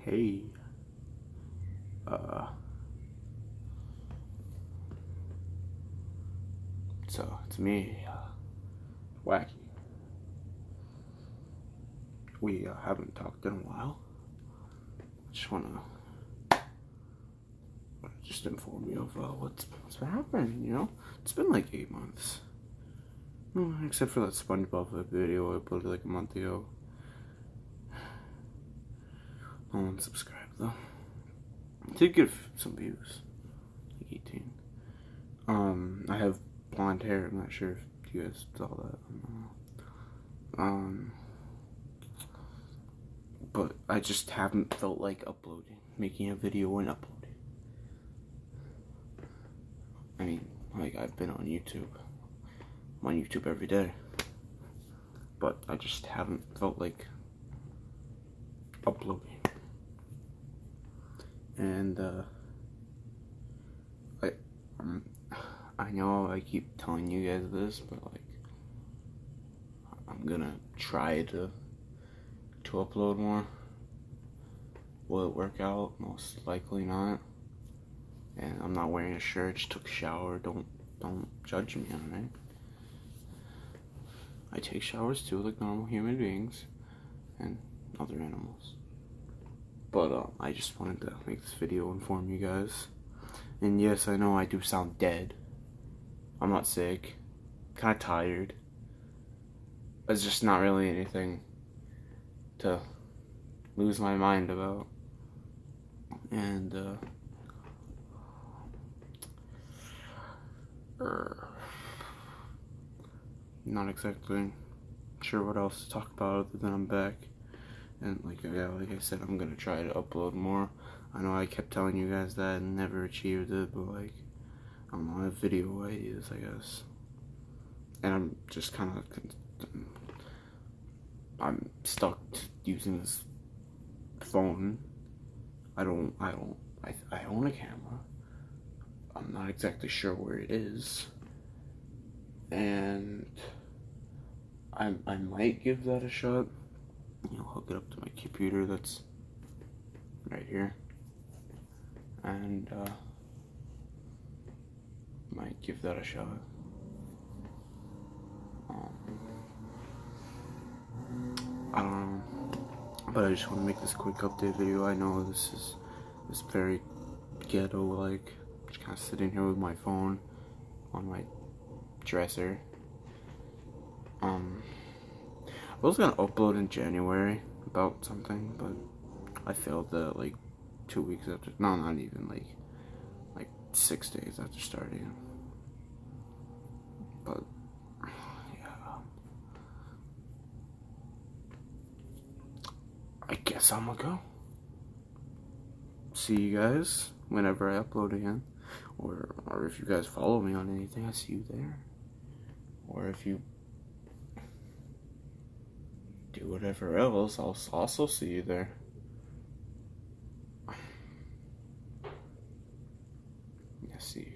Hey. Uh. So, it's me, uh, Wacky. We uh, haven't talked in a while. I just wanna just inform you of uh, what's, what's been happening, you know? It's been like eight months. Mm, except for that SpongeBob video I uploaded like a month ago. No one subscribed though. Did get some views. Like 18. Um, I have blonde hair. I'm not sure if you guys saw that. Um, but I just haven't felt like uploading, making a video and uploading. I mean, like I've been on YouTube. I'm on YouTube every day. But I just haven't felt like uploading. And uh I um, I know I keep telling you guys this, but like I'm gonna try to to upload more. Will it work out? Most likely not. And I'm not wearing a shirt, just took a shower. Don't don't judge me on it. I take showers too, like normal human beings and other animals. But uh, I just wanted to make this video inform you guys. And yes, I know I do sound dead. I'm not sick. Kind of tired. It's just not really anything to lose my mind about. And, uh, not exactly sure what else to talk about other than I'm back. And like yeah, like I said, I'm gonna try to upload more. I know I kept telling you guys that and never achieved it, but like I don't know, I have video ideas, I guess. And I'm just kind of I'm stuck using this phone. I don't, I don't, I, I own a camera. I'm not exactly sure where it is. And I, I might give that a shot. You know, hook it up to my computer that's right here. And, uh, might give that a shot. Um. But I just want to make this quick update video. I know this is this very ghetto like. Just kind of sitting here with my phone on my dresser. Um, I was gonna upload in January about something, but I failed that like two weeks after. No, not even like like six days after starting. But yeah, I guess I'm gonna go. See you guys whenever I upload again. Or, or if you guys follow me on anything, I see you there. Or if you do whatever else, I'll also see you there. I see you.